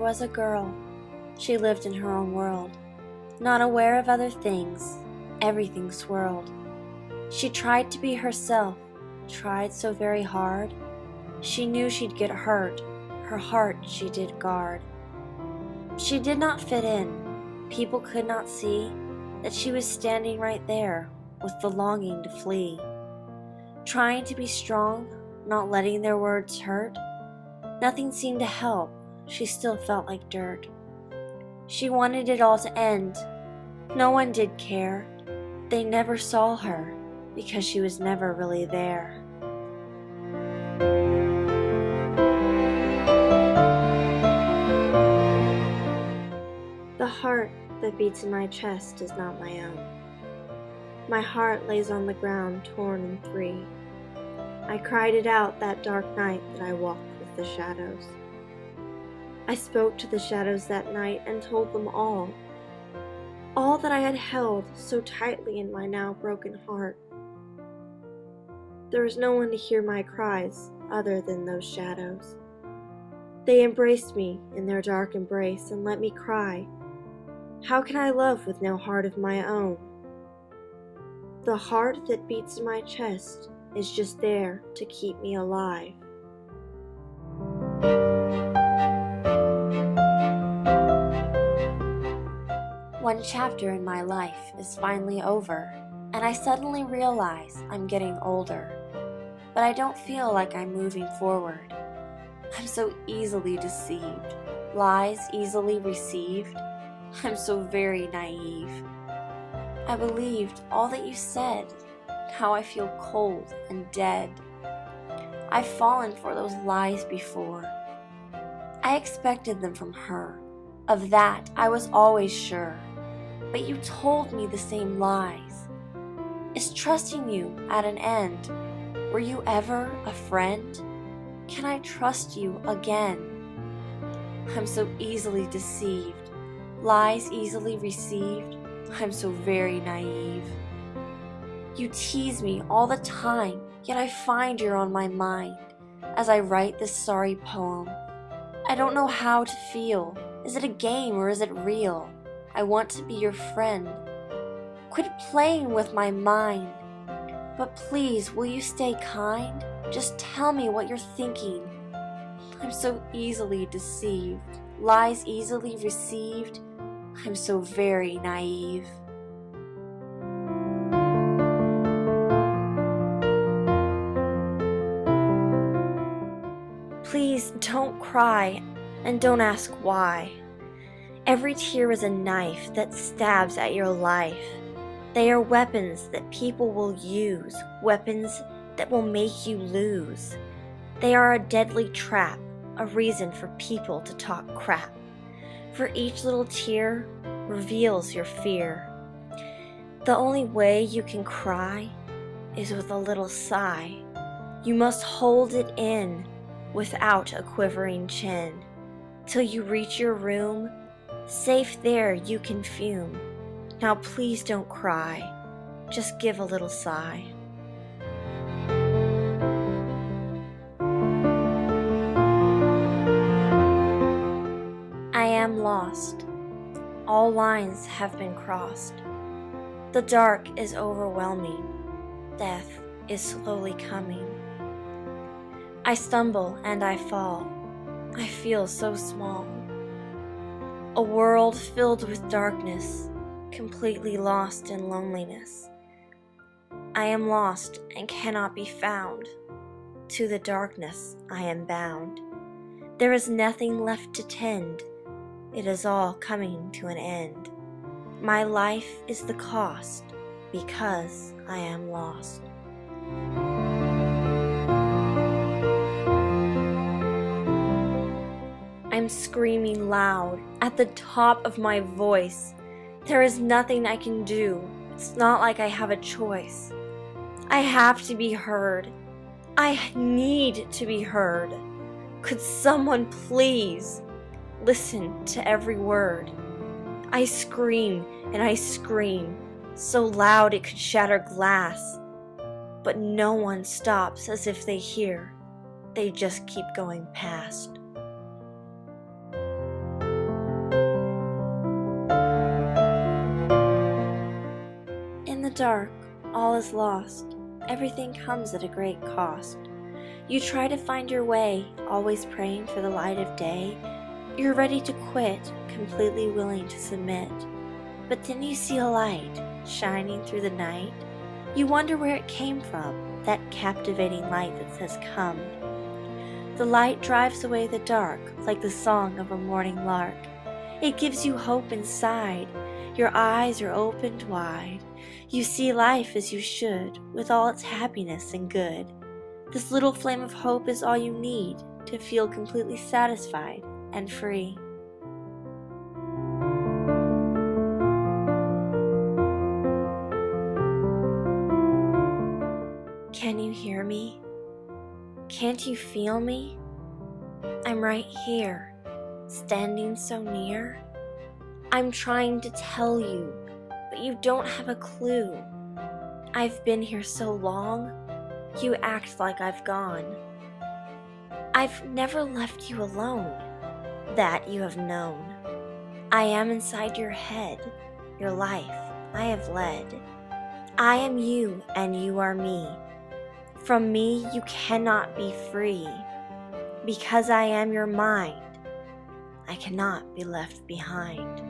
was a girl. She lived in her own world, not aware of other things. Everything swirled. She tried to be herself, tried so very hard. She knew she'd get hurt, her heart she did guard. She did not fit in. People could not see that she was standing right there with the longing to flee. Trying to be strong, not letting their words hurt. Nothing seemed to help. She still felt like dirt. She wanted it all to end. No one did care. They never saw her because she was never really there. The heart that beats in my chest is not my own. My heart lays on the ground, torn in three. I cried it out that dark night that I walked with the shadows. I spoke to the shadows that night and told them all. All that I had held so tightly in my now broken heart. There was no one to hear my cries other than those shadows. They embraced me in their dark embrace and let me cry. How can I love with no heart of my own? The heart that beats in my chest is just there to keep me alive. One chapter in my life is finally over, and I suddenly realize I'm getting older. But I don't feel like I'm moving forward. I'm so easily deceived, lies easily received. I'm so very naive. I believed all that you said. Now I feel cold and dead. I've fallen for those lies before. I expected them from her. Of that I was always sure. But you told me the same lies. Is trusting you at an end? Were you ever a friend? Can I trust you again? I'm so easily deceived, lies easily received. I'm so very naive. You tease me all the time, yet I find you're on my mind as I write this sorry poem. I don't know how to feel. Is it a game or is it real? I want to be your friend. Quit playing with my mind. But please, will you stay kind? Just tell me what you're thinking. I'm so easily deceived, lies easily received. I'm so very naive. Please don't cry and don't ask why. Every tear is a knife that stabs at your life. They are weapons that people will use, weapons that will make you lose. They are a deadly trap, a reason for people to talk crap. For each little tear reveals your fear. The only way you can cry is with a little sigh. You must hold it in without a quivering chin. Till you reach your room, safe there you can fume. Now please don't cry, just give a little sigh. I am lost. All lines have been crossed. The dark is overwhelming. Death is slowly coming. I stumble and I fall. I feel so small. A world filled with darkness, completely lost in loneliness. I am lost and cannot be found. To the darkness I am bound. There is nothing left to tend. It is all coming to an end. My life is the cost because I am lost. I'm screaming loud at the top of my voice. There is nothing I can do. It's not like I have a choice. I have to be heard. I need to be heard. Could someone please listen to every word? I scream and I scream, so loud it could shatter glass. But no one stops as if they hear. They just keep going past. Dark, all is lost. Everything comes at a great cost. You try to find your way, always praying for the light of day. You're ready to quit, completely willing to submit. But then you see a light shining through the night. You wonder where it came from, that captivating light that says, Come. The light drives away the dark like the song of a morning lark. It gives you hope inside. Your eyes are opened wide. You see life as you should, with all its happiness and good. This little flame of hope is all you need to feel completely satisfied and free. Can you hear me? Can't you feel me? I'm right here, standing so near. I'm trying to tell you but you don't have a clue. I've been here so long, you act like I've gone. I've never left you alone, that you have known. I am inside your head, your life I have led. I am you and you are me. From me you cannot be free. Because I am your mind, I cannot be left behind.